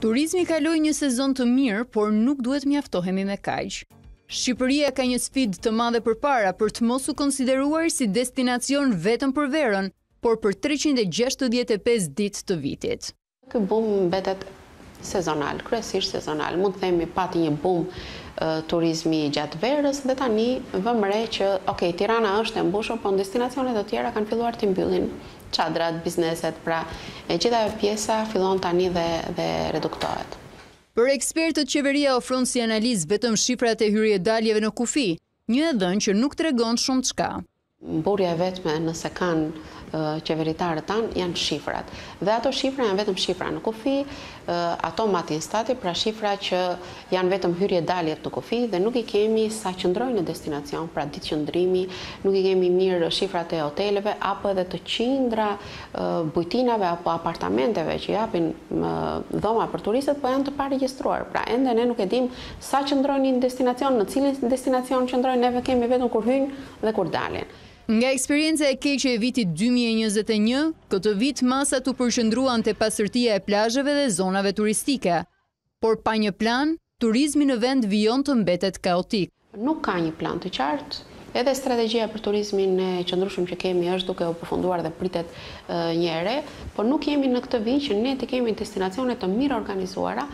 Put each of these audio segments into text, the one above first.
Turizmi kaloi një sezon të mirë, por nuk duhet të mjaftohemi me kaq. Shqipëria ka një sfidë të madhe përpara për të mos u konsideruar si destinacion vetëm për verën, por për 365 ditë të vitit. Ky bum mbetet sezonal, kryesisht sezonal. Mund të themi pati një bum turizmi gjatë verës dhe tani vëmë re që, ok, Tirana është e mbushur, po në destinacione të tjera kanë filluar t'i mbyllin Çadrat, bizneset, pra e gjitha pjesa fillon tani dhe reduktohet. Për ekspertët qeveria ofron si analizë vetëm shifrat e hyrje-daljeve në kufi, një e dhënë që nuk tregon shumëçka. Mburrja e vetme nëse kanë qeveritarët tanë janë shifrat. Dhe ato shifra janë vetëm shifra në kufi, ato mat INSTAT-i, pra shifra që Janë vetëm hyrje-daljet në kufi dhe nuk i kemi sa qëndrojnë në destinacion, pra ditë qëndrimi, nuk i kemi mirë shifrat e hoteleve apo edhe të qindra bujtinave apo apartamenteve që japin dhoma për turistët po janë të paregjistruar. Pra ende ne nuk e dimë sa qëndrojnë në destinacion, në cilin destinacion qëndrojnë, neve kemi vetëm kur hyjnë dhe kur dalin. Nga eksperienca e keqe e vitit dy mijë e njëzet e një, këtë vit masat u përqendruan te pastërtia e plazheve dhe zonave turistike. Por pa një plan, turizmi në vend vijon të mbetet kaotik. Nuk ka një plan të qartë. Edhe strategjia për turizmin e qëndrueshëm që kemi është duke u përfunduar dhe pritet një e re, por nuk jemi në këtë vijë që ne të kemi destinacione të mirëorganizuara,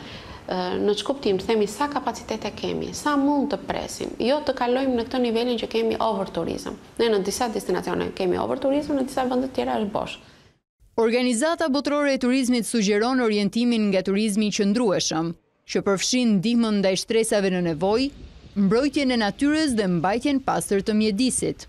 në ç'kuptim, të themi sa kapacitete kemi, sa mund të presim, jo të kalojmë në këtë nivelin që kemi overturizëm. Ne në disa destinacione kemi overturizëm, në disa vende të tjera është bosh. Organizata Botërore e Turizmit sugjeron orientimin nga turizmi i qëndrueshëm, që përfshin ndihmën ndaj shtresave në nevojë, mbrojtjen e natyrës dhe mbajtjen pastër të mjedisit.